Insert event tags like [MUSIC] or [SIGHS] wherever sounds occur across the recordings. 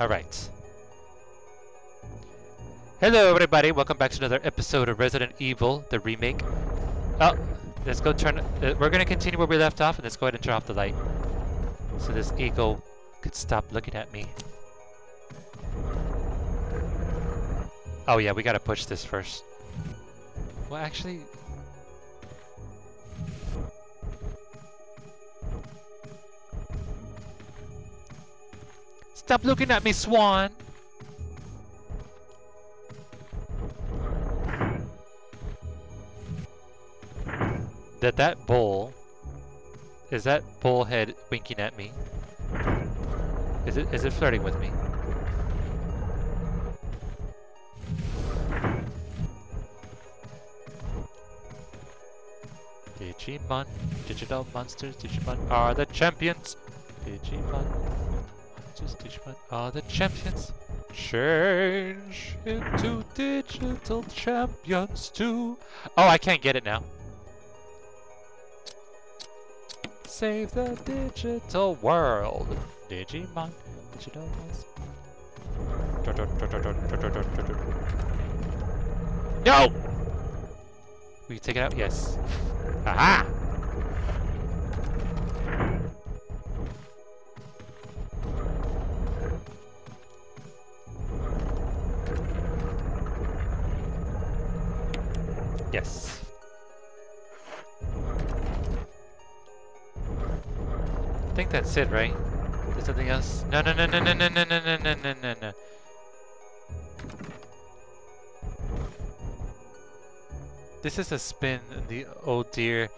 Alright. Hello everybody, welcome back to another episode of Resident Evil, the remake. Oh, let's go turn... Uh, we're gonna continue where we left off and let's go ahead and turn off the light. So this eagle could stop looking at me. Oh yeah, we gotta push this first. Well actually... Stop looking at me, Swan! That that bull... Is that bullhead winking at me? Is it is it flirting with me? Digimon, digital monsters, Digimon are the champions! Digimon, monsters, Digimon are the champions! Change into digital champions too! Oh, I can't get it now. Save the digital world! Digimon, digital monsters. No! You take it out? Yes. Aha! Yes. I think that's it, right? There's something else? No, no, no, no, no, no, no, no, no, no, no, no. This is a spin in the oh dear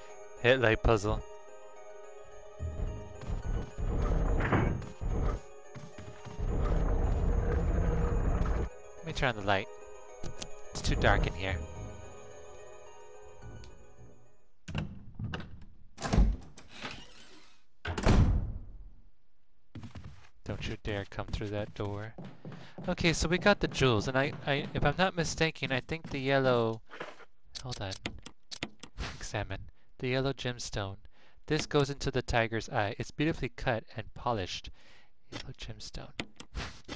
headlight puzzle. Let me turn on the light. It's too dark in here. Come through that door. Okay, so we got the jewels, and I, I, if I'm not mistaken, I think the yellow Hold on. Examine. The yellow gemstone. This goes into the tiger's eye. It's beautifully cut and polished. Yellow gemstone.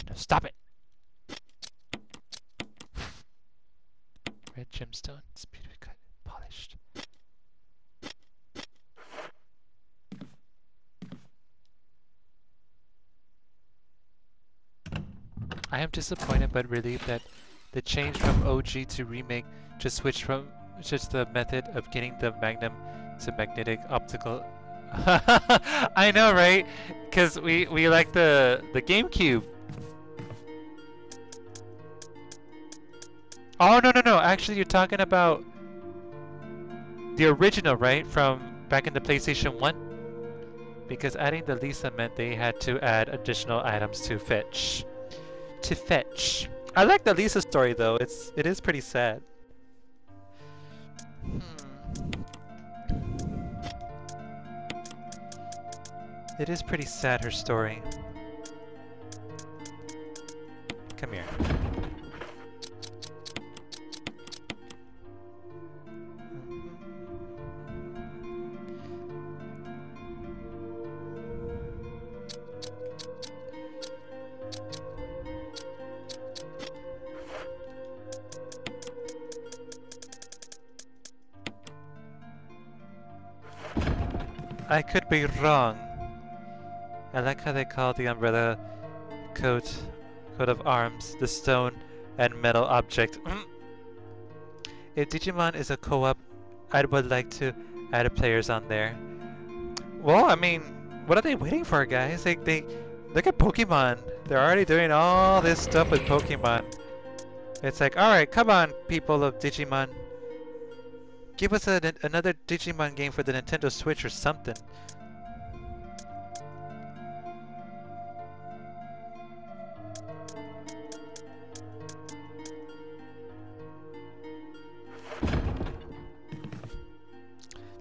No, stop it! Red gemstone. It's beautifully cut and polished. I am disappointed but relieved that the change from OG to remake just switched from just the method of getting the Magnum to magnetic optical. [LAUGHS] I know, right? Because we we like the the GameCube. Oh no no no! Actually, you're talking about the original, right? From back in the PlayStation One. Because adding the Lisa meant they had to add additional items to fetch. To fetch. I like the Lisa story though. It's it is pretty sad. Hmm. It is pretty sad her story. Come here. I could be wrong. I like how they call the umbrella coat, coat of arms, the stone and metal object. Mm. If Digimon is a co-op, I would like to add players on there. Well, I mean, what are they waiting for, guys? Like they look at Pokemon. They're already doing all this stuff with Pokemon. It's like, all right, come on, people of Digimon. Give us a, another Digimon game for the Nintendo Switch or something.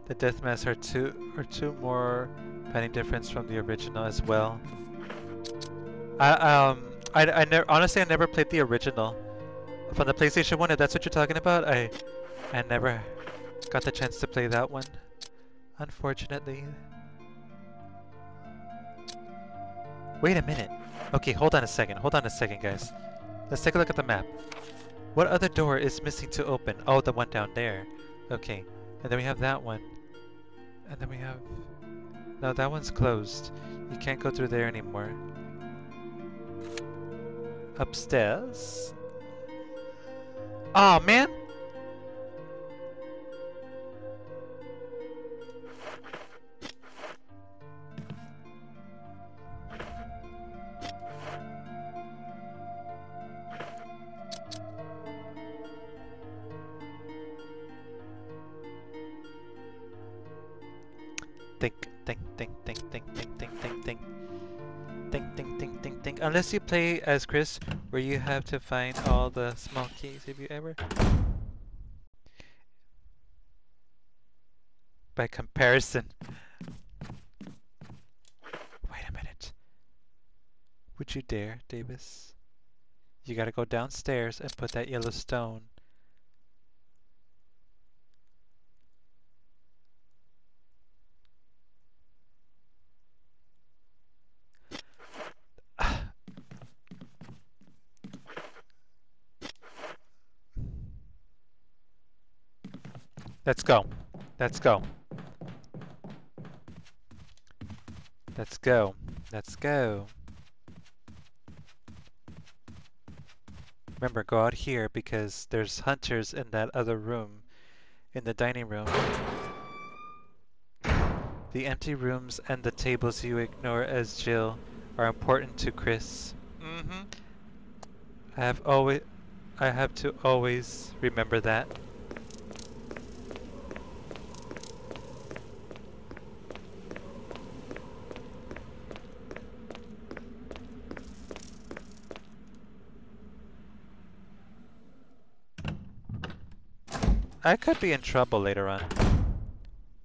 The death masks are two are two more penny difference from the original as well. I um I I never honestly I never played the original from the PlayStation One. If that's what you're talking about, I I never got the chance to play that one, unfortunately. Wait a minute. Okay, hold on a second. Hold on a second, guys. Let's take a look at the map. What other door is missing to open? Oh, the one down there. Okay. And then we have that one. And then we have... No, that one's closed. You can't go through there anymore. Upstairs. Oh man! Unless you play as Chris, where you have to find all the small keys. Have you ever? By comparison. Wait a minute. Would you dare, Davis? You gotta go downstairs and put that yellow stone. Let's go. Let's go. Let's go. Let's go. Remember, go out here because there's hunters in that other room, in the dining room. The empty rooms and the tables you ignore as Jill are important to Chris. Mm-hmm. I have always, I have to always remember that. I could be in trouble later on.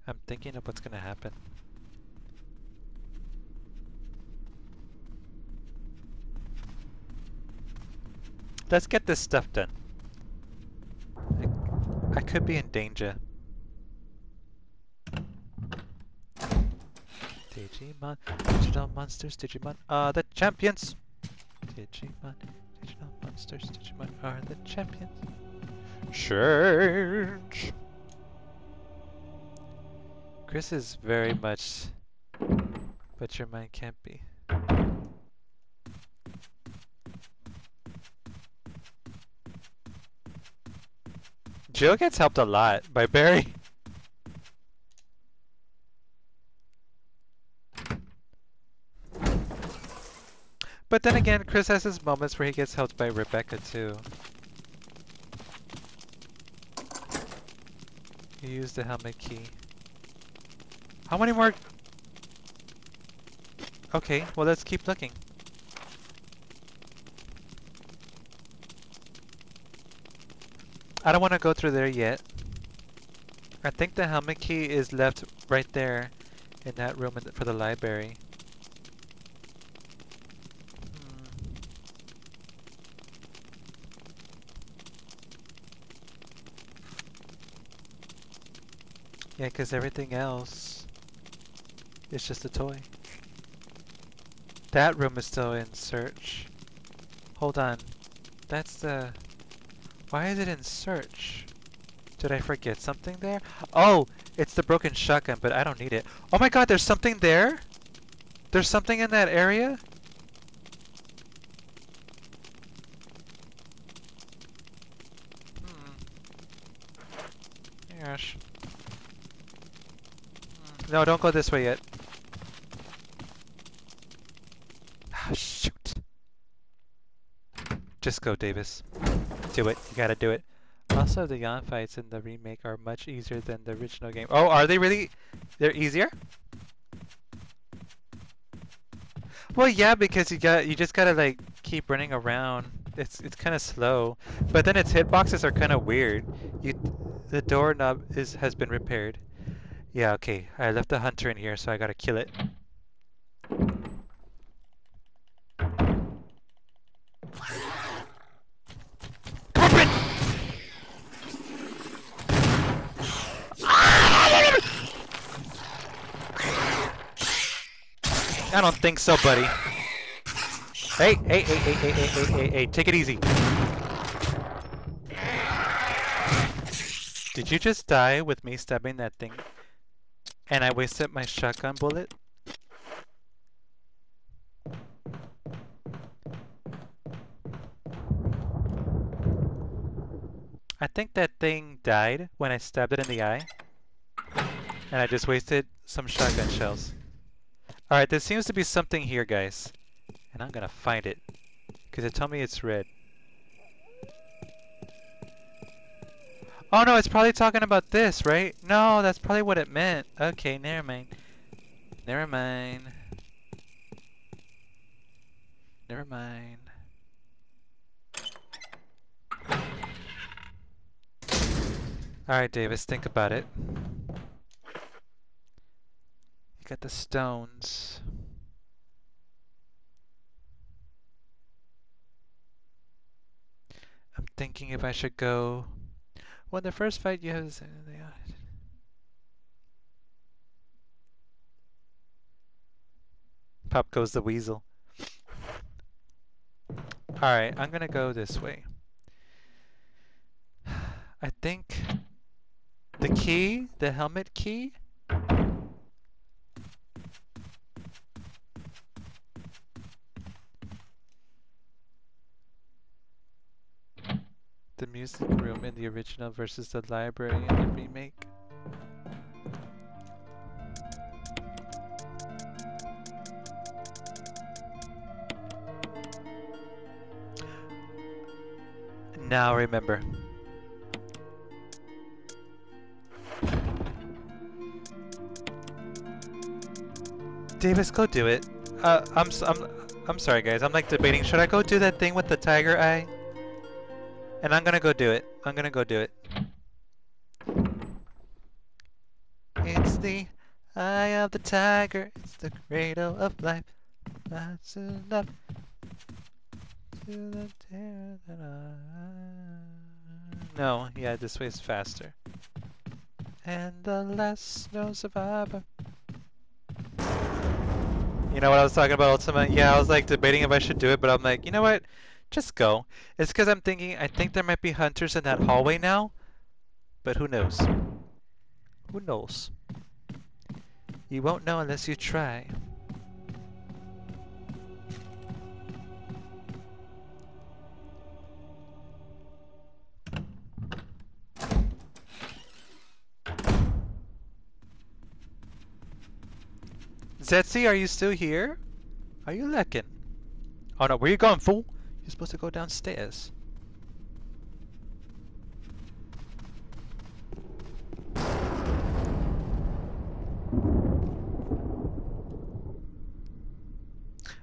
I'm thinking of what's gonna happen. Let's get this stuff done. I, I could be in danger. Digimon, digital monsters, Digimon are the champions! Digimon, digital monsters, Digimon are the champions. Change! Chris is very much... But your mind can't be. Jill gets helped a lot by Barry. But then again, Chris has his moments where he gets helped by Rebecca too. You use the helmet key. How many more? Okay, well let's keep looking. I don't want to go through there yet. I think the helmet key is left right there in that room for the library. Hmm. Yeah, because everything else is just a toy. That room is still in search. Hold on. That's the... Why is it in search? Did I forget something there? Oh! It's the broken shotgun, but I don't need it. Oh my god, there's something there? There's something in that area? Hmm. Gosh. Hmm. No, don't go this way yet. Ah, shoot. Just go, Davis. Do it. You gotta do it. Also, the Yawn fights in the remake are much easier than the original game. Oh, are they really? They're easier? Well, yeah, because you got you just gotta like keep running around. It's it's kind of slow, but then its hitboxes are kind of weird. You, the doorknob is has been repaired. Yeah, okay. I left the hunter in here, so I gotta kill it. I don't think so, buddy. Hey, hey, hey, hey, hey, hey, hey, hey, hey, take it easy. Did you just die with me stabbing that thing? And I wasted my shotgun bullet? I think that thing died when I stabbed it in the eye. And I just wasted some shotgun shells. Alright, there seems to be something here, guys. And I'm gonna find it. Because it told me it's red. Oh no, it's probably talking about this, right? No, that's probably what it meant. Okay, never mind. Never mind. Never mind. Alright, Davis, think about it. You got the stones. I'm thinking if I should go... When the first fight you have... The pop goes the weasel. Alright, I'm gonna go this way. [SIGHS] I think the key, the helmet key. The music room in the original versus the library in the remake. Now remember. Davis, go do it. Uh, I'm, I'm, I'm sorry, guys. I'm like debating. Should I go do that thing with the tiger eye? And I'm gonna go do it. I'm gonna go do it. It's the eye of the tiger. It's the cradle of life. That's enough to the terror that I... No, yeah, this way's faster. And the last no survivor. You know what I was talking about Ultima? Yeah, I was like debating if I should do it, but I'm like, you know what? Just go. It's because I'm thinking, I think there might be hunters in that hallway now, but who knows? Who knows? You won't know unless you try. Zetzi, are you still here? Are you looking? Oh no, where you going, fool? You're supposed to go downstairs.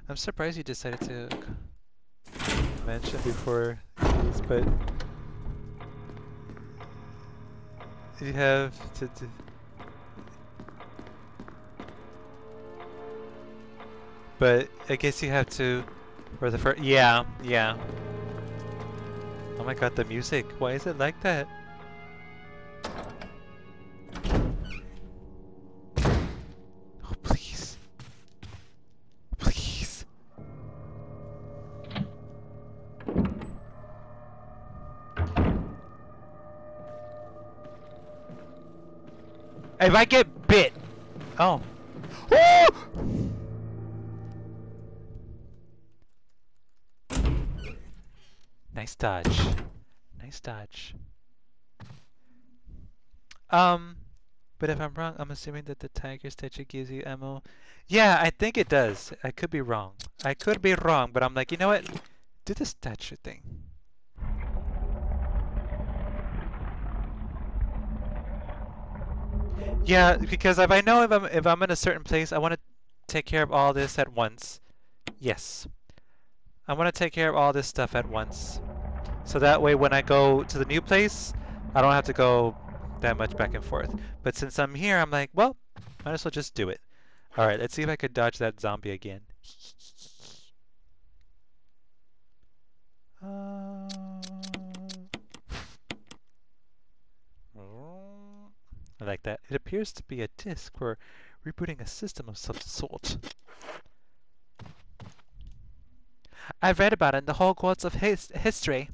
I'm surprised you decided to mention before these, but you have to, to But I guess you have to, for the first, yeah, yeah. Oh my god, the music, why is it like that? Oh, please. Please. If I get bit! Oh! Nice dodge. Nice dodge. Um, but if I'm wrong, I'm assuming that the tiger statue gives you ammo. Yeah, I think it does. I could be wrong. I could be wrong, but I'm like, you know what? Do the statue thing. Yeah, because if I know if I'm if I'm in a certain place, I want to take care of all this at once. Yes. I want to take care of all this stuff at once. So that way when I go to the new place, I don't have to go that much back and forth. But since I'm here, I'm like, well, might as well just do it. Alright, let's see if I could dodge that zombie again. Uh... I like that. It appears to be a disk for rebooting a system of some sort. I've read about it in the Hogwarts of his history.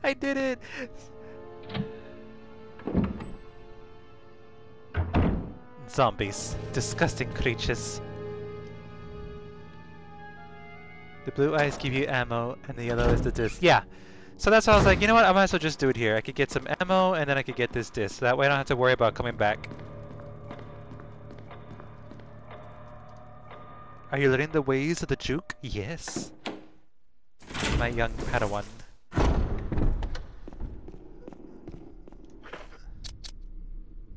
[LAUGHS] I did it! Zombies. Disgusting creatures. The blue eyes give you ammo, and the yellow is the disc. Yeah. So that's why I was like, you know what, I might as well just do it here. I could get some ammo, and then I could get this disc. So that way I don't have to worry about coming back. Are you learning the ways of the juke? Yes. My young Padawan.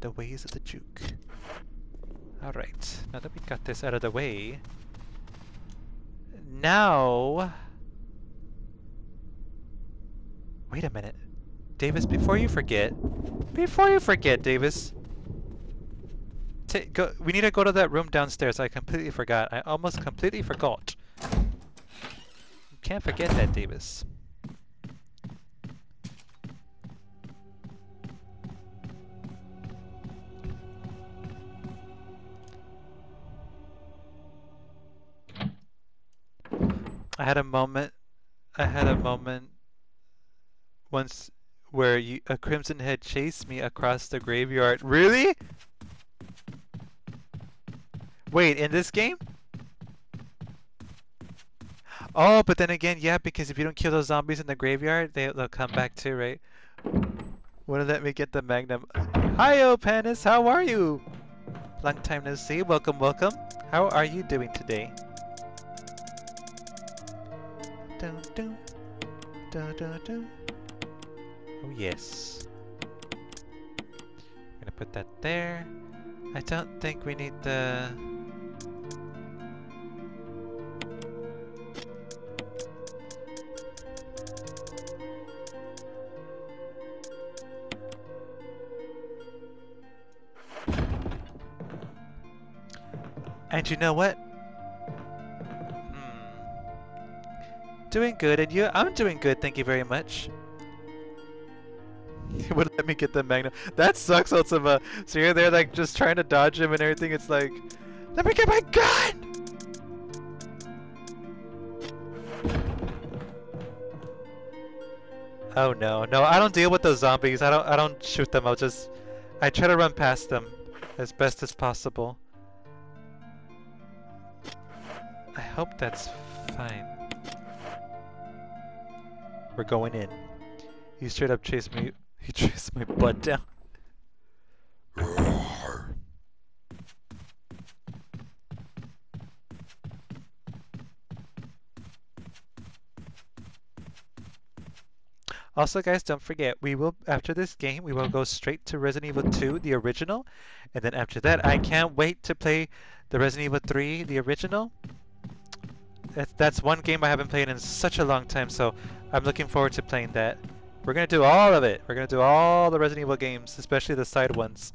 The ways of the juke. Alright, now that we got this out of the way, now... Wait a minute. Davis, before you forget, before you forget, Davis, go, we need to go to that room downstairs. I completely forgot. I almost completely forgot. You can't forget that, Davis. I had a moment. I had a moment once where you, a crimson head chased me across the graveyard. Really? Wait, in this game? Oh, but then again, yeah, because if you don't kill those zombies in the graveyard, they, they'll come back too, right? Wouldn't let me get the magnum. Hi, Panis, how are you? Long time no see. Welcome, welcome. How are you doing today? Dun, dun, dun. Oh yes. I'm gonna put that there. I don't think we need the... And you know what? Doing good, and you? I'm doing good, thank you very much. [LAUGHS] He wouldn't let me get the Magnum. That sucks, Ultima. Uh, so you're there, like, just trying to dodge him and everything. It's like, let me get my gun! Oh no, no, I don't deal with those zombies. I don't, I don't shoot them. I'll just, I try to run past them as best as possible. I hope that's fine. We're going in. He straight up chased me. He chased my butt down. Also guys, don't forget, we will, after this game, we will go straight to Resident Evil 2, the original. And then after that, I can't wait to play the Resident Evil 3, the original. That's, that's one game I haven't played in such a long time, so I'm looking forward to playing that. We're gonna do all of it. We're gonna do all the Resident Evil games, especially the side ones.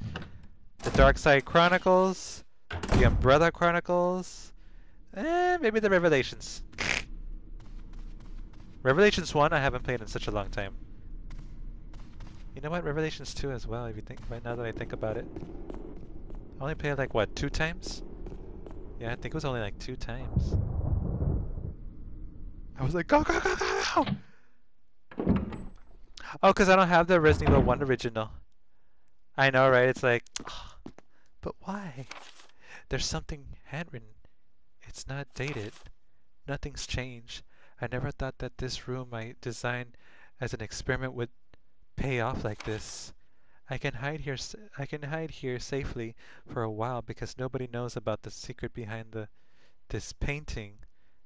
The Dark Side Chronicles, the Umbrella Chronicles, and maybe the Revelations. [LAUGHS] Revelations 1 I haven't played in such a long time. You know what? Revelations 2 as well, if you think right now that I think about it. I only played like what, two times? Yeah, I think it was only like two times. I was like, go, go, go, go, go! Oh, because I don't have the Resident Evil 1 original. I know, right? It's like, oh, [SIGHS] but why? There's something handwritten. It's not dated. Nothing's changed. I never thought that this room I designed as an experiment would pay off like this. I can hide here. I can hide here safely for a while because nobody knows about the secret behind the this painting.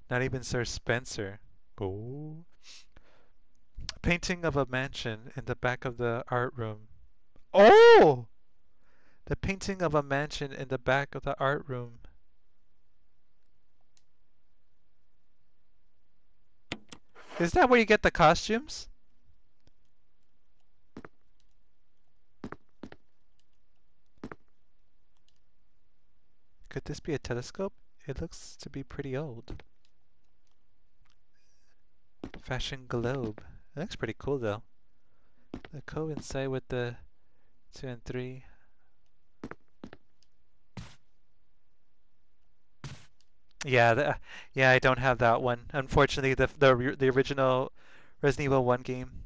Not even Sir Spencer. Oh painting of a mansion in the back of the art room. Oh! The painting of a mansion in the back of the art room. Is that where you get the costumes? Could this be a telescope? It looks to be pretty old. Fashion globe. It looks pretty cool though. The coincide with the Two and three. Yeah, the, yeah, I don't have that one. Unfortunately, the the the original Resident Evil 1 game.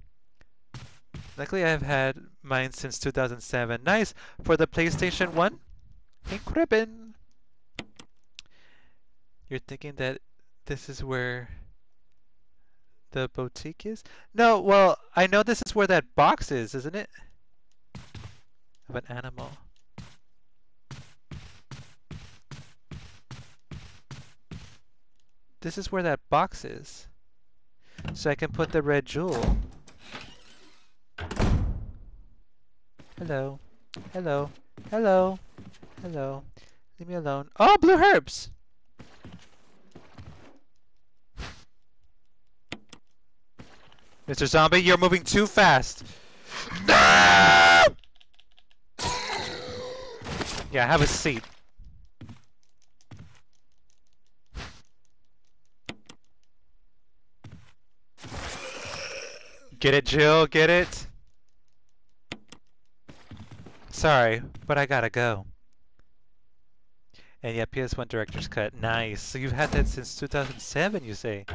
Luckily, I've had mine since 2007. Nice for the PlayStation 1. Pink ribbon. You're thinking that this is where the boutique is? No, well, I know this is where that box is, isn't it? Of an animal. This is where that box is. So I can put the red jewel. Hello. Hello. Hello. Hello. Leave me alone. Oh, blue herbs! Mr. Zombie, you're moving too fast. No! Yeah, have a seat. Get it, Jill? Get it? Sorry, but I gotta go. And yeah, PS1 Director's Cut. Nice. So you've had that since 2007, you say?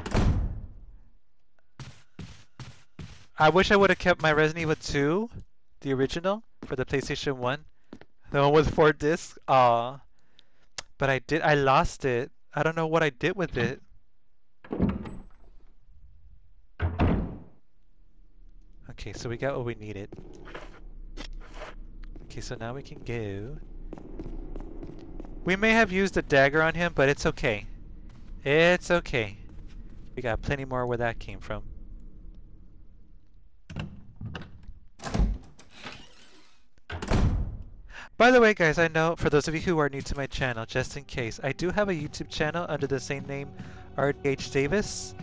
I wish I would have kept my Resident Evil 2, the original, for the PlayStation 1. The one with four discs. Aw. But I did. I lost it. I don't know what I did with it. Okay, so we got what we needed. Okay, so now we can go. We may have used a dagger on him, but it's okay. It's okay. We got plenty more where that came from. By the way, guys, I know, for those of you who are new to my channel, just in case, I do have a YouTube channel under the same name, RDH Davis.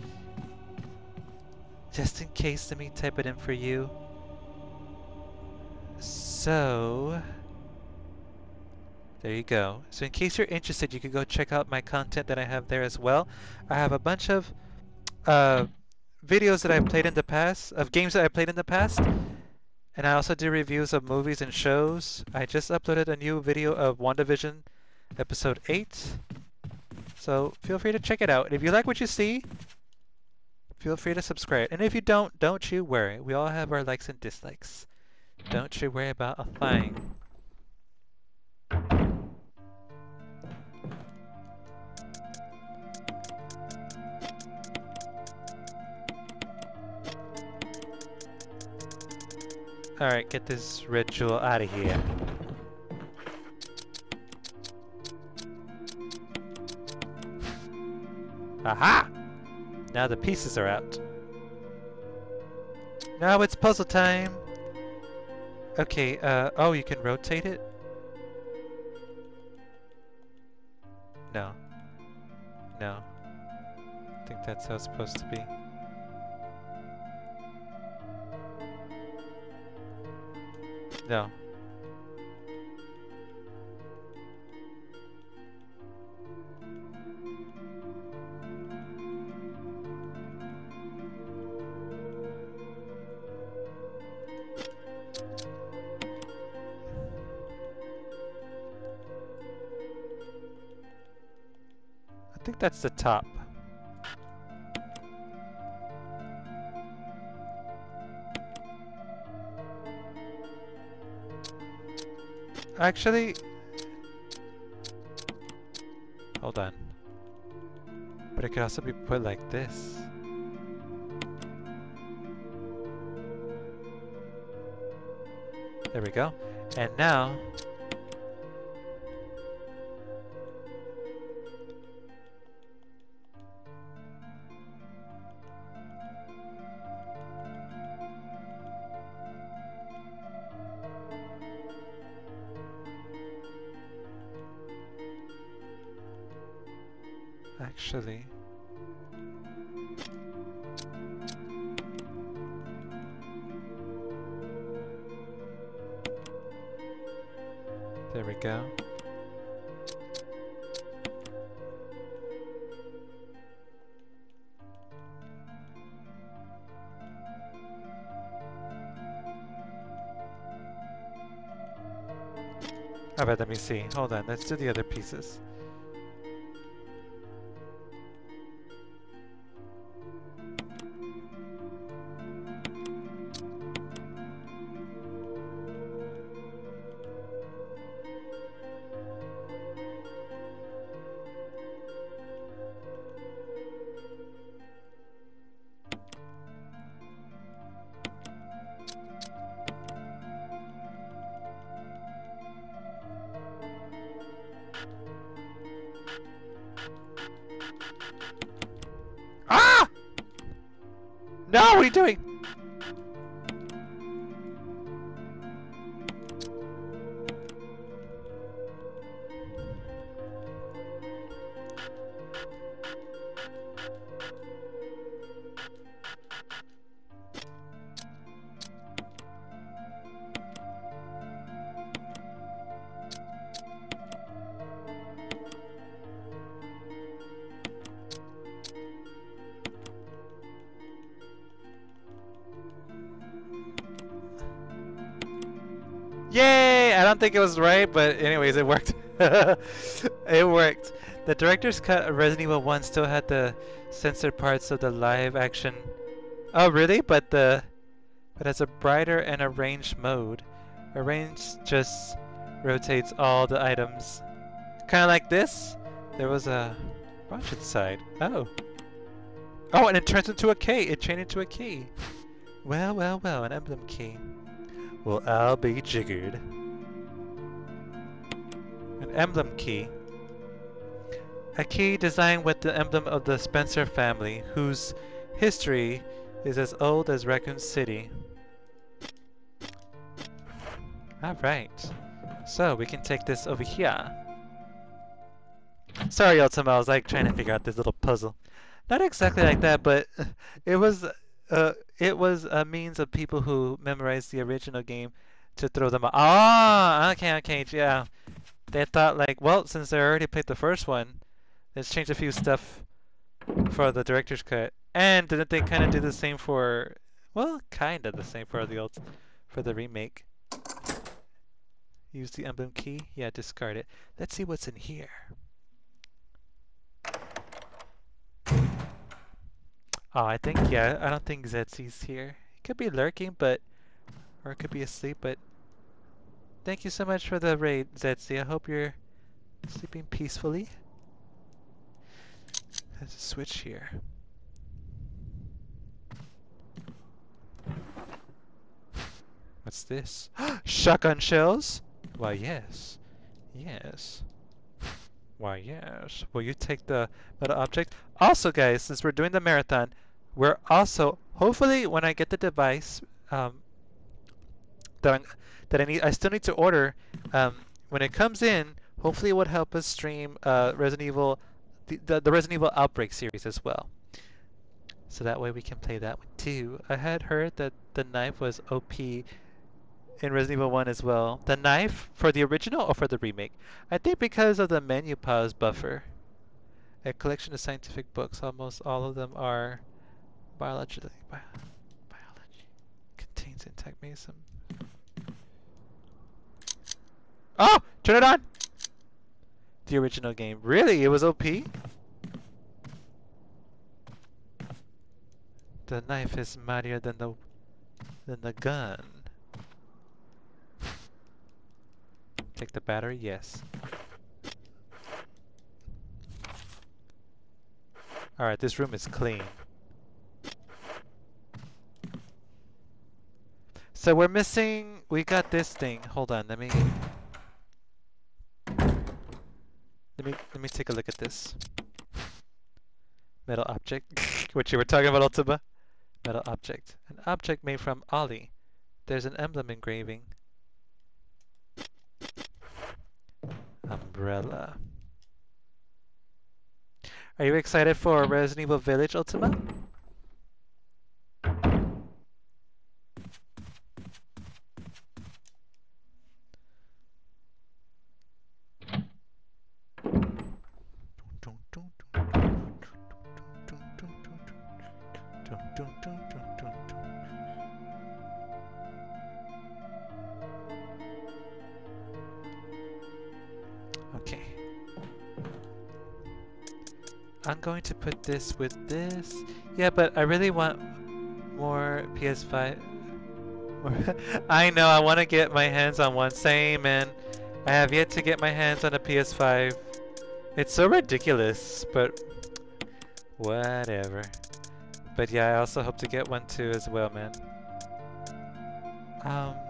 Just in case, let me type it in for you. So, there you go. So in case you're interested, you can go check out my content that I have there as well. I have a bunch of uh, videos that I've played in the past, of games that I played in the past, and I also do reviews of movies and shows. I just uploaded a new video of WandaVision episode 8. So feel free to check it out. And if you like what you see, feel free to subscribe. And if you don't, don't you worry. We all have our likes and dislikes. Don't you worry about a thing. Alright, get this red jewel out of here. Aha! Now the pieces are out. Now it's puzzle time! Okay, uh, oh, you can rotate it? No. No. I think that's how it's supposed to be. I think that's the top. Actually... Hold on. But it could also be put like this. There we go. And now... Actually... There we go. Alright, let me see. Hold on, let's do the other pieces. Doing? Think it was right, but anyways, it worked. [LAUGHS] it worked. The director's cut of Resident Evil 1 still had the censored parts of the live action. Oh, really? But the but has a brighter and arranged mode. Arranged just rotates all the items. Kind of like this. There was a bunch inside. Oh. Oh, and it turns into a key. It changed into a key. Well, well, well, an emblem key. Well, I'll be jiggered. Emblem key. A key designed with the emblem of the Spencer family, whose history is as old as Raccoon City. Alright. So, we can take this over here. Sorry, Ultima, I was like trying to figure out this little puzzle. Not exactly like that, but [LAUGHS] it was uh, it was a means of people who memorized the original game to throw them out. Ah, okay, okay, yeah. They thought like, well, since they already played the first one, let's change a few stuff for the director's cut. And didn't they kind of do the same for, well, kind of the same for the old, for the remake? Use the emblem key. Yeah, discard it. Let's see what's in here. Oh, I think, yeah, I don't think Zetsy's here. He could be lurking, but, or could be asleep, but thank you so much for the raid, Zetsy. I hope you're sleeping peacefully. A switch here. What's this? [GASPS] Shotgun shells? Why, yes. Yes. Why, yes. Will you take the metal object? Also, guys, since we're doing the marathon, we're also, hopefully when I get the device, um, that, I'm, that I need, I still need to order, um, when it comes in, hopefully it would help us stream uh, Resident Evil, the, the, the Resident Evil Outbreak series as well. So that way we can play that one too. I had heard that the knife was OP in Resident Evil 1 as well. The knife for the original or for the remake? I think because of the menu pause buffer. A collection of scientific books, almost all of them are biologically bio, biology contains intact mechanism. Oh, turn it on. The original game. Really? It was OP? The knife is mightier than the than the gun. Take the battery? Yes. Alright, this room is clean. So we're missing... We got this thing. Hold on, let me... Let me, let me take a look at this. Metal object. [LAUGHS] what you were talking about, Ultima? Metal object. An object made from Ollie. There's an emblem engraving. Umbrella. Are you excited for Resident Evil Village Ultima? Going to put this with this. Yeah, but I really want more PS5. More [LAUGHS] I know, I want to get my hands on one. Same, man. I have yet to get my hands on a PS5. It's so ridiculous, but whatever. But yeah, I also hope to get one too as well, man. Um...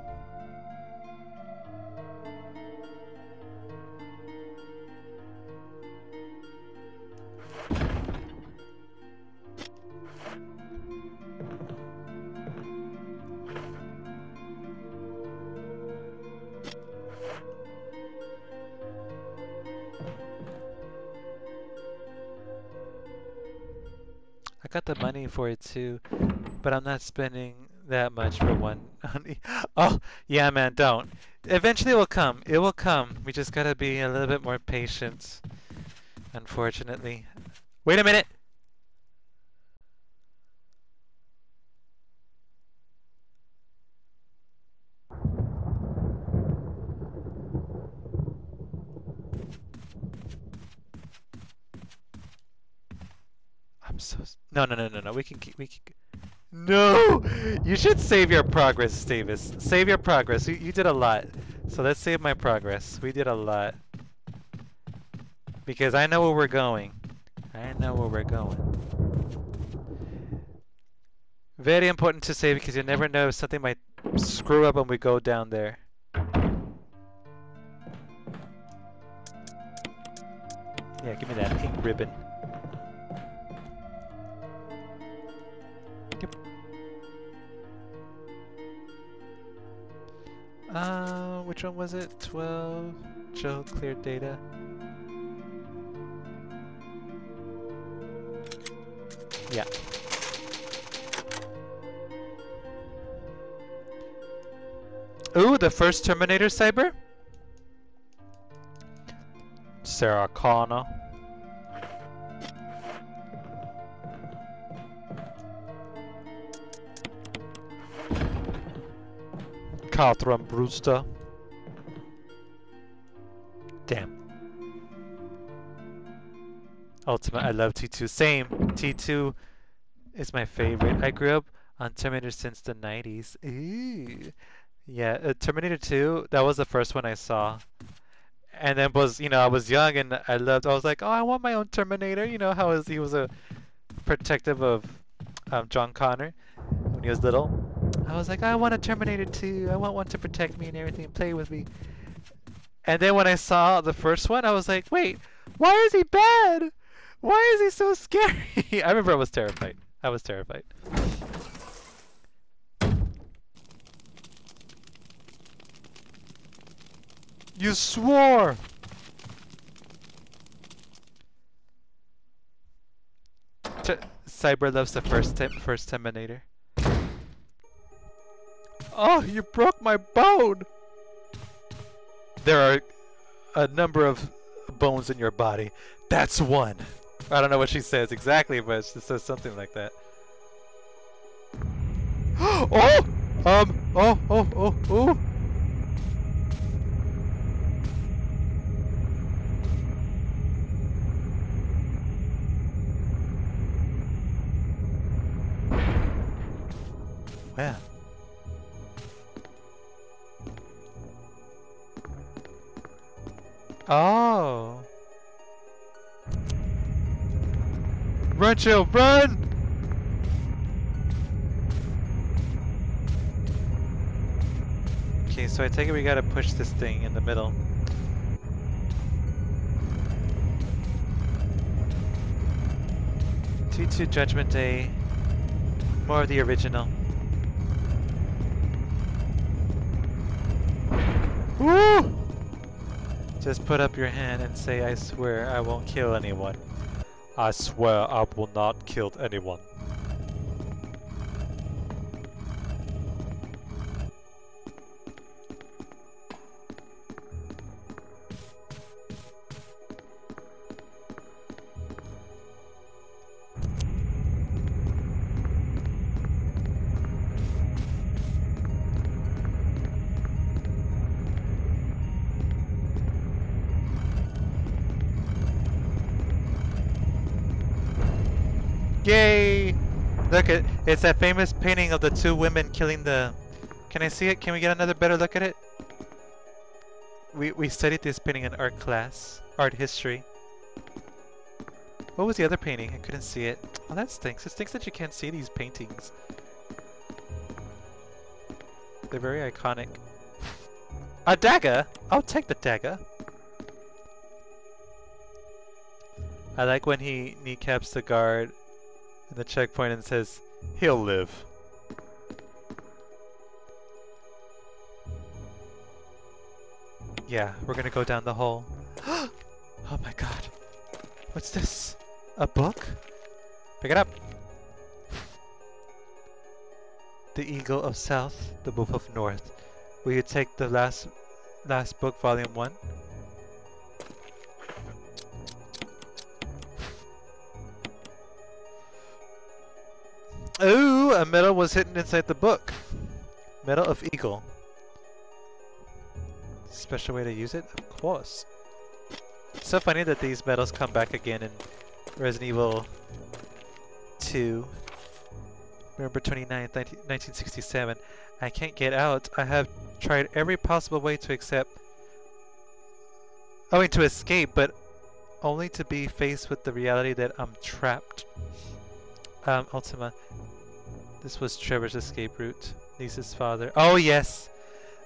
got the money for it too, but I'm not spending that much for one. [LAUGHS] oh, yeah, man, don't. Eventually it will come. It will come. We just gotta be a little bit more patient, unfortunately. Wait a minute! so. No, no, no, no, no. We can keep. We can. No! You should save your progress, Davis. Save your progress. You, you did a lot. So let's save my progress. We did a lot. Because I know where we're going. I know where we're going. Very important to save because you never know if something might screw up when we go down there. Yeah, give me that pink ribbon. Uh, which one was it? 12. Joe cleared data. Yeah. Ooh, the first Terminator Cyber? Sarah Connor. Catherine Brewster. Damn. Ultimate, I love T2. Same. T2 is my favorite. I grew up on Terminator since the 90s. Ooh. Yeah, uh, Terminator 2, that was the first one I saw. And then was, you know, I was young and I loved, I was like, oh, I want my own Terminator. You know how he was a protective of um, John Connor when he was little. I was like, I want a Terminator 2. I want one to protect me and everything and play with me. And then when I saw the first one, I was like, wait, why is he bad? Why is he so [LAUGHS] scary? I remember I was terrified. I was terrified. You swore! T Cyber loves the first, first Terminator. Oh, you broke my bone! There are a number of bones in your body. That's one. I don't know what she says exactly, but she says something like that. [GASPS] oh! Um, oh, oh, oh, oh! Where? Oh. Run, Jill, run! Okay, so I take it we gotta push this thing in the middle. T2 Judgment Day. More of the original. Woo! Just put up your hand and say, I swear I won't kill anyone. I swear I will not kill anyone. It's that famous painting of the two women killing the. Can I see it? Can we get another better look at it? We we studied this painting in art class, art history. What was the other painting? I couldn't see it. Oh, that stinks. It stinks that you can't see these paintings. They're very iconic. [LAUGHS] A dagger? I'll take the dagger. I like when he kneecaps the guard in the checkpoint and says, he'll live. Yeah, we're gonna go down the hole. [GASPS] oh my god. What's this? A book? Pick it up. [SIGHS] The Eagle of South, the Wolf of North. Will you take the last last book, volume one? Ooh, a medal was hidden inside the book. Medal of Eagle. Special way to use it? Of course. so funny that these medals come back again in Resident Evil 2. November 29th, 1967. I can't get out. I have tried every possible way to accept... I mean, to escape, but only to be faced with the reality that I'm trapped. Um, Ultima. This was Trevor's escape route. Lisa's father. Oh yes,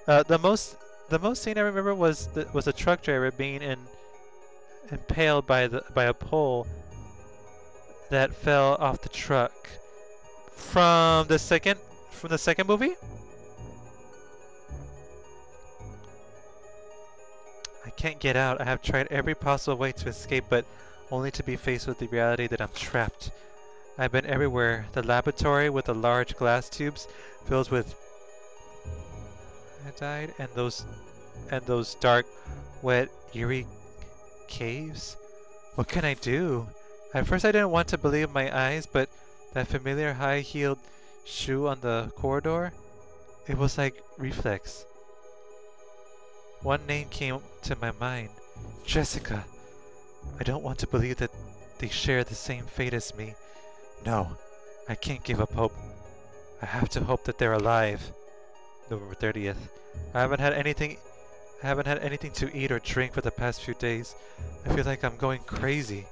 uh, the most the most scene I remember was the, was a truck driver being in, impaled by the by a pole that fell off the truck from the second from the second movie. I can't get out. I have tried every possible way to escape, but only to be faced with the reality that I'm trapped. I've been everywhere. The laboratory with the large glass tubes filled with I died, and those and those dark, wet, eerie caves. What can I do? At first I didn't want to believe my eyes, but that familiar high-heeled shoe on the corridor, it was like reflex. One name came to my mind, Jessica. I don't want to believe that they share the same fate as me. No, I can't give up hope. I have to hope that they're alive. November 30th. I haven't had anything I haven't had anything to eat or drink for the past few days. I feel like I'm going crazy.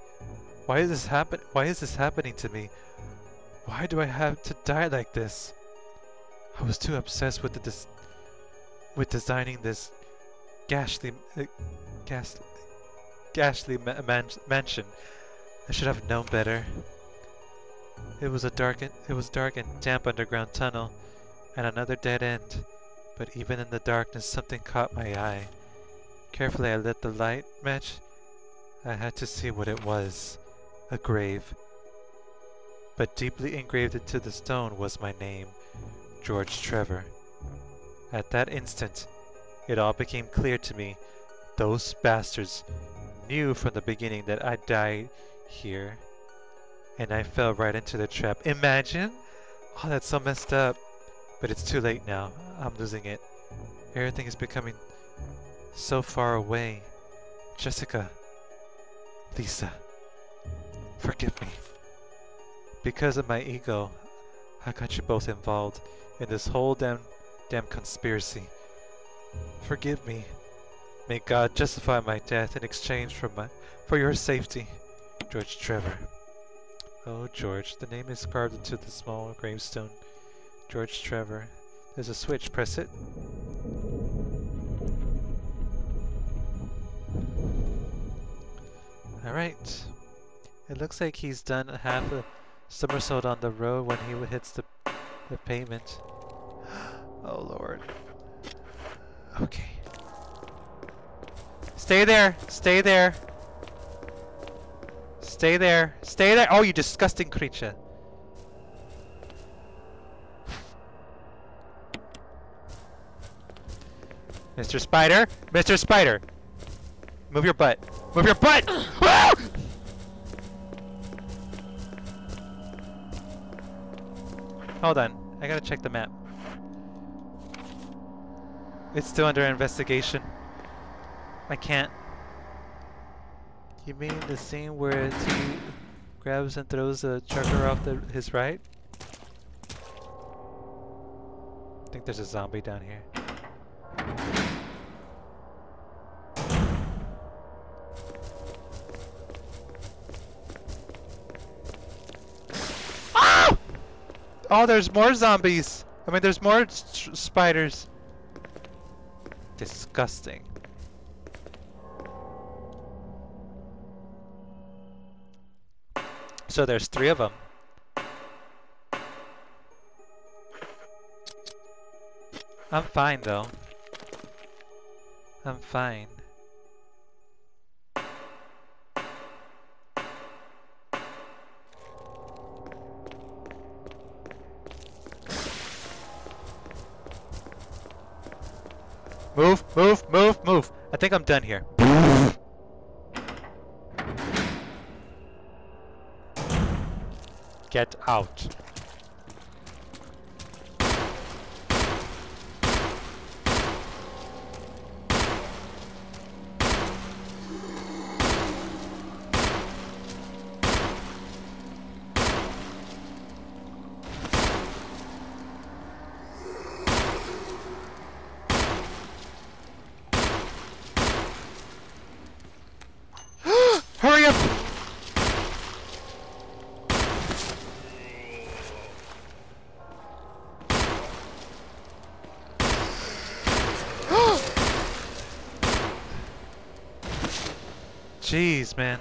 Why is this happen why is this happening to me? Why do I have to die like this? I was too obsessed with the des with designing this ghastly uh, ghastly ghastly ma man mansion. I should have known better. It was a dark it was dark and damp underground tunnel, and another dead end. But even in the darkness, something caught my eye. Carefully, I lit the light match. I had to see what it was. A grave. But deeply engraved into the stone was my name, George Trevor. At that instant, it all became clear to me. Those bastards knew from the beginning that I died here and I fell right into the trap. Imagine? Oh, that's so messed up. But it's too late now. I'm losing it. Everything is becoming so far away. Jessica. Lisa. Forgive me. Because of my ego, I got you both involved in this whole damn damn conspiracy. Forgive me. May God justify my death in exchange for my for your safety. George Trevor. Oh, George. The name is carved into the small gravestone. George Trevor. There's a switch. Press it. Alright. It looks like he's done half a somersault on the road when he hits the, the pavement. [GASPS] Oh, Lord. Okay. Stay there! Stay there! Stay there. Stay there. Oh, you disgusting creature. Mr. Spider. Mr. Spider. Move your butt. Move your butt! [COUGHS] Ah! Hold on. I gotta check the map. It's still under investigation. I can't. You mean the scene where he grabs and throws the trucker off the, his right. I think there's a zombie down here. Ah! Oh, there's more zombies! I mean, there's more spiders. Disgusting. So there's three of them. I'm fine though. I'm fine. Move, move, move, move. I think I'm done here. Get out. [GASPS] Hurry up! Jeez, man.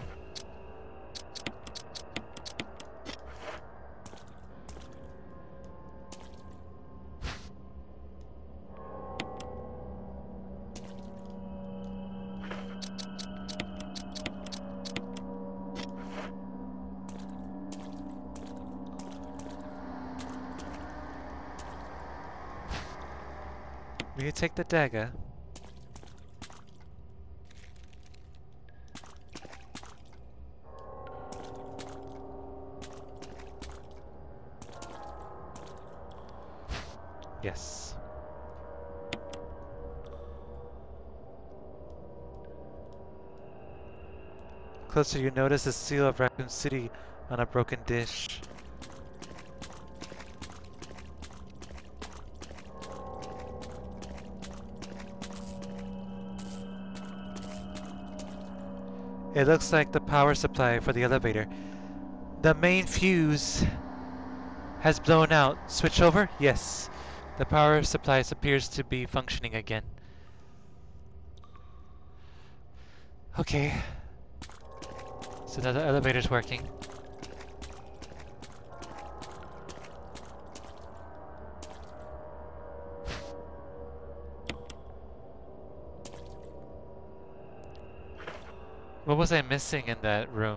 You take the dagger? Closer you notice the seal of Raccoon City on a broken dish. It looks like the power supply for the elevator. The main fuse has blown out. Switch over? Yes. The power supply appears to be functioning again. Okay. So the elevator's working. What was I missing in that room?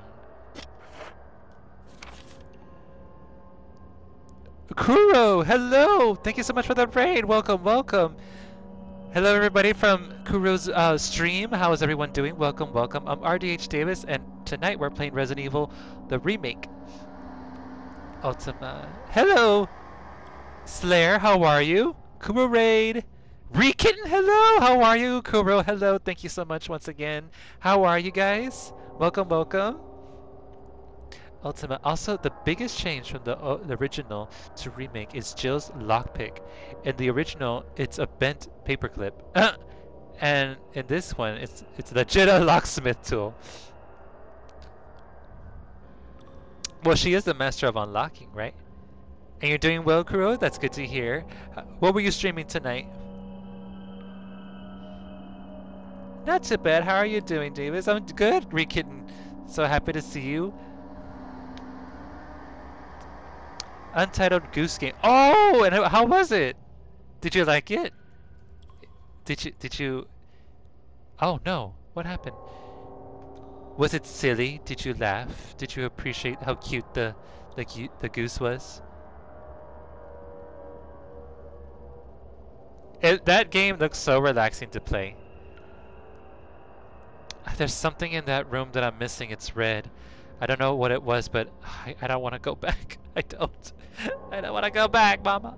Kuro, hello! Thank you so much for the raid. Welcome, welcome. Hello, everybody from Kuro's uh, stream. How is everyone doing? Welcome, welcome. I'm RDH Davis, and tonight we're playing Resident Evil, the remake. Ultima. Hello, Slayer. How are you? Kuro raid. Riken, hello! How are you? Kuro, hello. Thank you so much once again. How are you guys? Welcome, welcome. Ultima. Also, the biggest change from the, uh, the original to remake is Jill's lockpick. In the original, it's a bent paperclip. [COUGHS] and in this one, it's it's the Jetta locksmith tool. Well, she is the master of unlocking, right? And you're doing well, Kuro? That's good to hear. Uh, what were you streaming tonight? Not too bad. How are you doing, Davis? I'm good, Rekitten. So happy to see you. Untitled Goose Game. Oh, and how was it? Did you like it? Did you, did you... Oh no, what happened? Was it silly? Did you laugh? Did you appreciate how cute the, the, the goose was? It, that game looks so relaxing to play. There's something in that room that I'm missing. It's red. I don't know what it was, but I, I don't want to go [LAUGHS] back. I don't. I don't want to go back, Mama.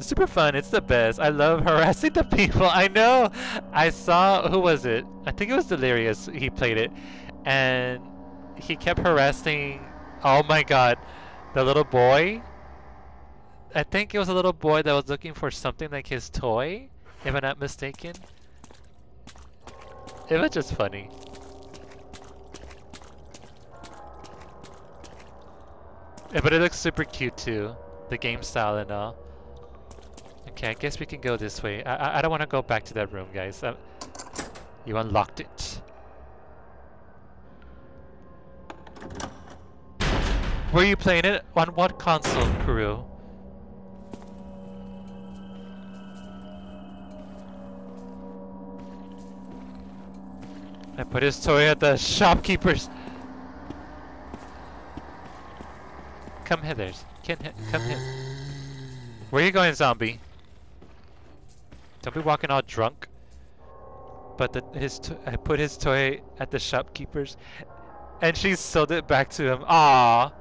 super fun. It's the best. I love harassing the [LAUGHS] people. I know. I saw, who was it? I think it was Delirious. He played it. And he kept harassing Oh my god. The little boy? I think it was a little boy that was looking for something like his toy, if I'm not mistaken. It was just funny. Yeah, but it looks super cute too. The game style and all. Okay, I guess we can go this way. I, I, I don't want to go back to that room, guys. Uh, you unlocked it. Were you playing it? On what console, Kuro? I put his toy at the shopkeeper's. Come hither. Can't hit. come here. Where are you going, zombie? Don't be walking all drunk. But the, his I put his toy at the shopkeeper's, and she sold it back to him. Ah.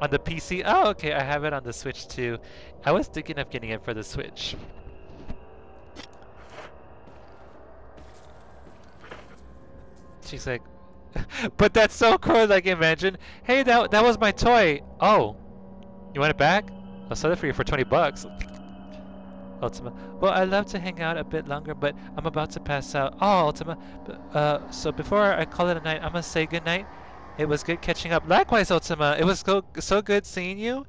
On the PC? Oh, okay. I have it on the Switch too. I was thinking of getting it for the Switch. She's like, [LAUGHS] but that's so cool. Like, imagine, hey, that that was my toy. Oh, you want it back? I'll sell it for you for 20 bucks. Ultima. Well, I'd love to hang out a bit longer, but I'm about to pass out. Oh, Ultima. Uh, so before I call it a night, I'm gonna say good night. It was good catching up. Likewise, Ultima. It was so, so good seeing you.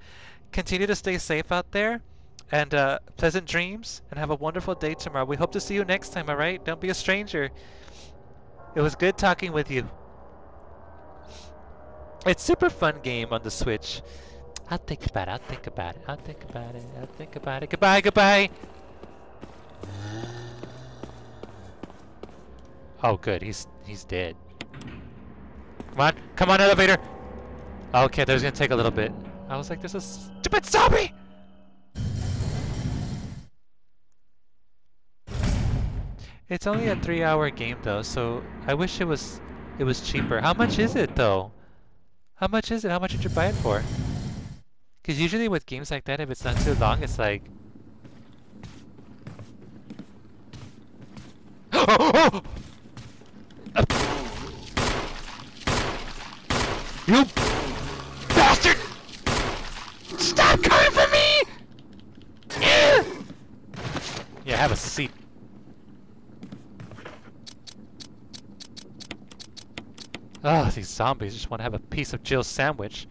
Continue to stay safe out there. And uh, pleasant dreams. And have a wonderful day tomorrow. We hope to see you next time, alright? Don't be a stranger. It was good talking with you. It's super fun game on the Switch. I'll think about it. I'll think about it. I'll think about it. I'll think about it. Goodbye, goodbye. Oh, good. He's he's dead. Come on, come on, elevator. Okay, there's gonna take a little bit. I was like, there's a stupid zombie. It's only a three-hour game though, so I wish it was it was cheaper. How much is it though? How much is it? How much did you buy it for? Because usually with games like that, if it's not too long, it's like... [GASPS] Oh, oh, oh! You bastard! Stop coming for me! Yeah, have a seat. Oh, these zombies just want to have a piece of Jill's sandwich.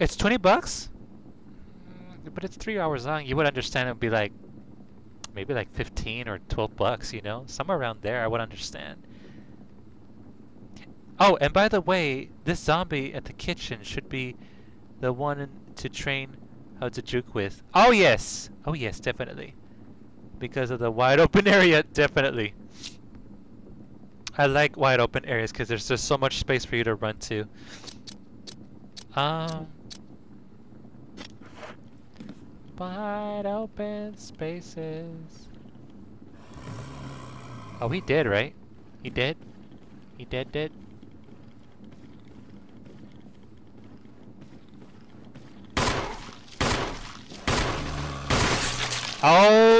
It's 20 bucks? But it's three hours long. You would understand it would be like, maybe like 15 or 12 bucks, you know? Somewhere around there, I would understand. Oh, and by the way, this zombie at the kitchen should be the one to train how to juke with. Oh, yes! Oh, yes, definitely. Because of the wide open [LAUGHS] area, definitely. I like wide open areas because there's just so much space for you to run to. Um, wide open spaces. Oh, he did, right? He did? He did, did?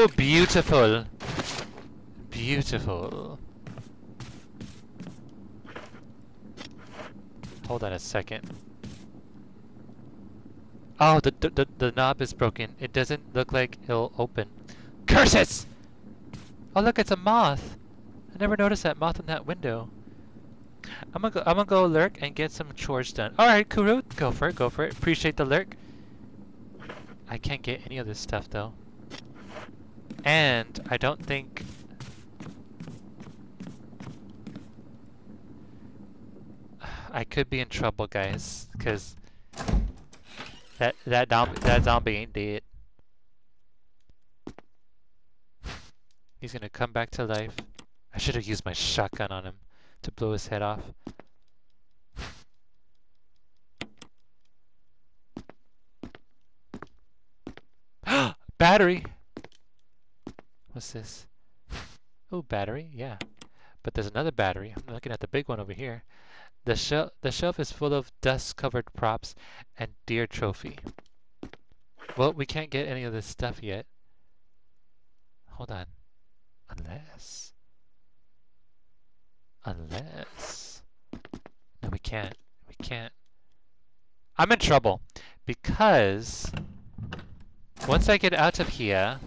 Beautiful. Beautiful. Hold on a second. Oh, the, the, the, the knob is broken. It doesn't look like it'll open. Curses! Oh look, it's a moth! I never noticed that moth in that window. I'm gonna go, I'm gonna go lurk and get some chores done. Alright, Kuro, go for it, go for it. Appreciate the lurk. I can't get any of this stuff though. And I don't think I could be in trouble, guys, because that that zombie that zombie ain't dead. He's gonna come back to life. I should have used my shotgun on him to blow his head off. [GASPS] battery! What's this? Oh, battery, yeah. But there's another battery. I'm looking at the big one over here. The, shel the shelf is full of dust-covered props and deer trophy. Well, we can't get any of this stuff yet. Hold on. Unless... Unless... No, we can't. We can't. I'm in trouble because once I get out of here,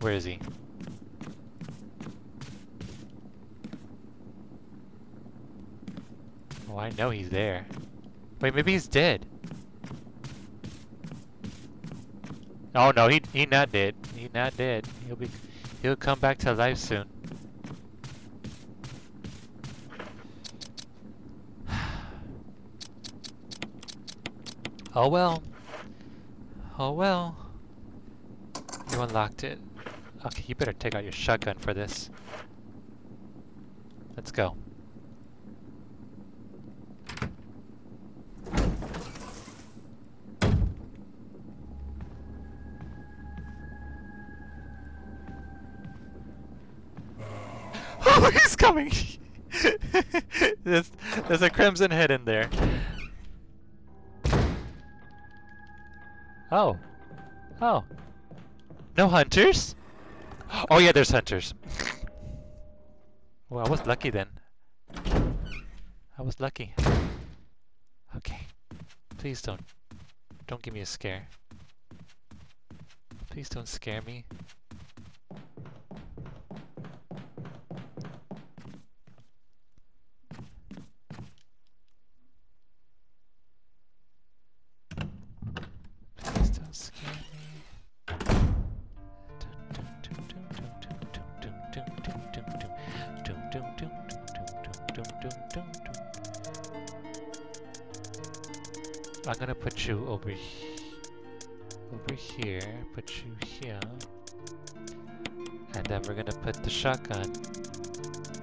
where is he? Oh, I know he's there. Wait, maybe he's dead. Oh no, he he not dead. He not dead. He'll be he'll come back to life soon. [SIGHS] Oh well. Oh well. You unlocked it. Okay, you better take out your shotgun for this. Let's go. [LAUGHS] Oh, he's coming! [LAUGHS] there's, there's a crimson head in there. Oh. Oh. No hunters? Oh yeah, there's hunters. well, I was lucky then. I was lucky. Okay. Please don't. Don't give me a scare. Please don't scare me. You over over here, put you here, and then we're gonna put the shotgun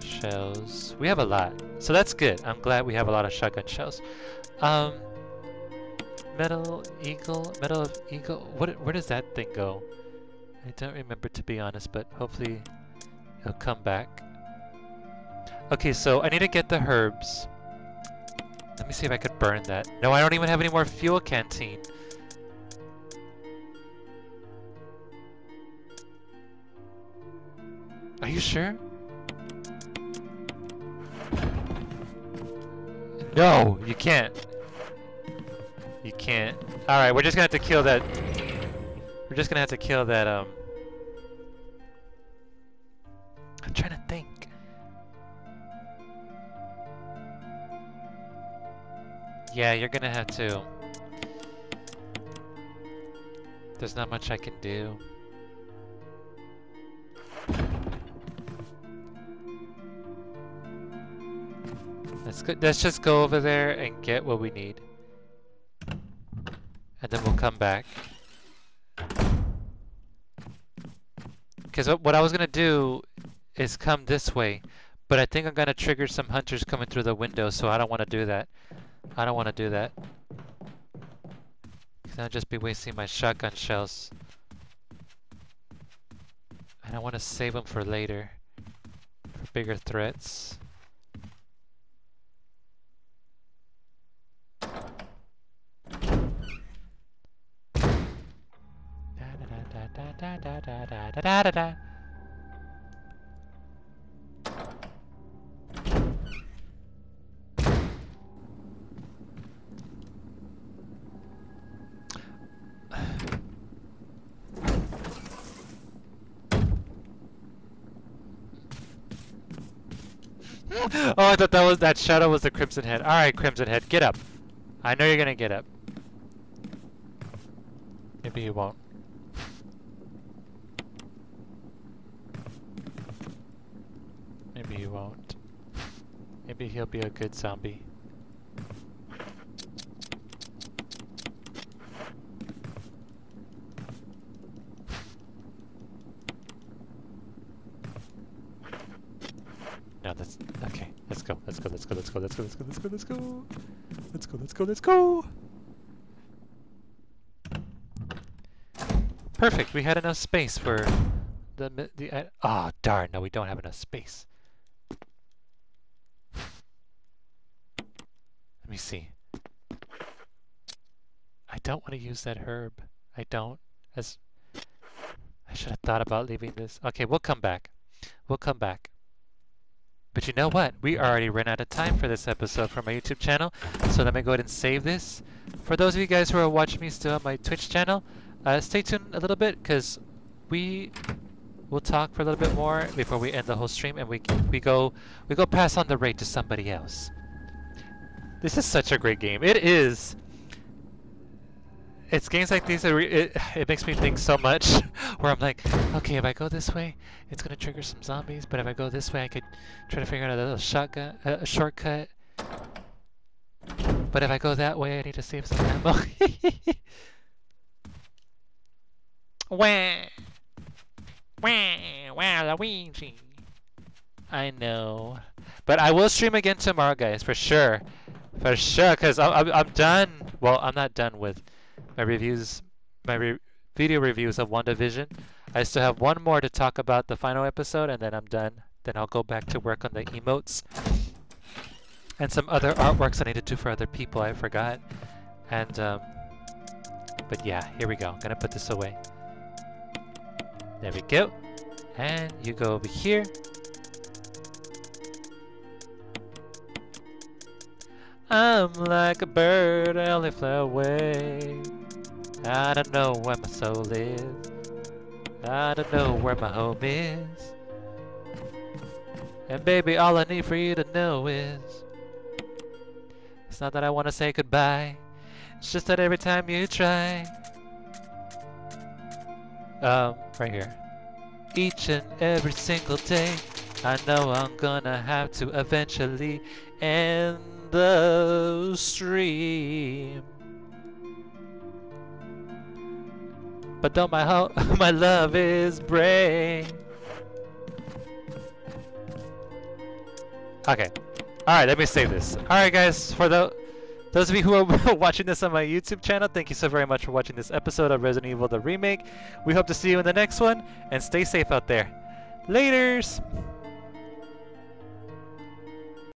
shells. We have a lot, so that's good. I'm glad we have a lot of shotgun shells. Um, metal eagle, metal of eagle. What? Where does that thing go? I don't remember to be honest, but hopefully it'll come back. Okay, so I need to get the herbs. Let me see if I could burn that. No, I don't even have any more fuel canteen. Are you sure? No, you can't. You can't. Alright, we're just gonna have to kill that. We're just gonna have to kill that, um. Yeah, you're gonna have to. There's not much I can do. Let's go, let's just go over there and get what we need. And then we'll come back. Because what I was gonna do is come this way, but I think I'm gonna trigger some hunters coming through the window, so I don't want to do that. I don't want to do that. Because I'll just be wasting my shotgun shells. And I want to save them for later. For bigger threats. Da da da da da da da da da I thought that was that shadow was the Crimson Head. All right, Crimson Head, get up. I know you're gonna get up. Maybe you won't. Maybe he won't. Maybe he'll be a good zombie. go, let's go, let's go, let's go, let's go. Let's go, let's go, let's go. Perfect, we had enough space for the... the uh, Ah, oh, darn, no, we don't have enough space. Let me see. I don't want to use that herb. I don't. As I should have thought about leaving this. Okay, we'll come back. We'll come back. But you know what? We already ran out of time for this episode for my YouTube channel. So let me go ahead and save this. For those of you guys who are watching me still on my Twitch channel, uh, stay tuned a little bit because we will talk for a little bit more before we end the whole stream and we we go we go pass on the raid to somebody else. This is such a great game. It is. It's games like these that it, it makes me think so much [LAUGHS] where I'm like, okay, if I go this way, it's gonna trigger some zombies, but if I go this way, I could try to figure out a little shotgun, uh, a shortcut. But if I go that way, I need to save some ammo. [LAUGHS] Wah! Wah! Wow, Luigi! I know. But I will stream again tomorrow, guys, for sure. For sure, because I'm, I'm, I'm done. Well, I'm not done with my reviews, my re video reviews of WandaVision. I still have one more to talk about the final episode, and then I'm done. Then I'll go back to work on the emotes. And some other artworks I need to do for other people, I forgot. And, um, but yeah, here we go. I'm gonna put this away. There we go. And you go over here. I'm like a bird, I only fly away. I don't know where my soul is. I don't know where my home is. And baby, all I need for you to know is It's not that I want to say goodbye It's just that every time you try Um, right here Each and every single day I know I'm gonna have to eventually end the stream But though my ho [LAUGHS] my love is brave Okay. Alright, let me save this. Alright guys, for the those of you who are [LAUGHS] watching this on my YouTube channel, thank you so very much for watching this episode of Resident Evil the Remake. We hope to see you in the next one, and stay safe out there. Laters!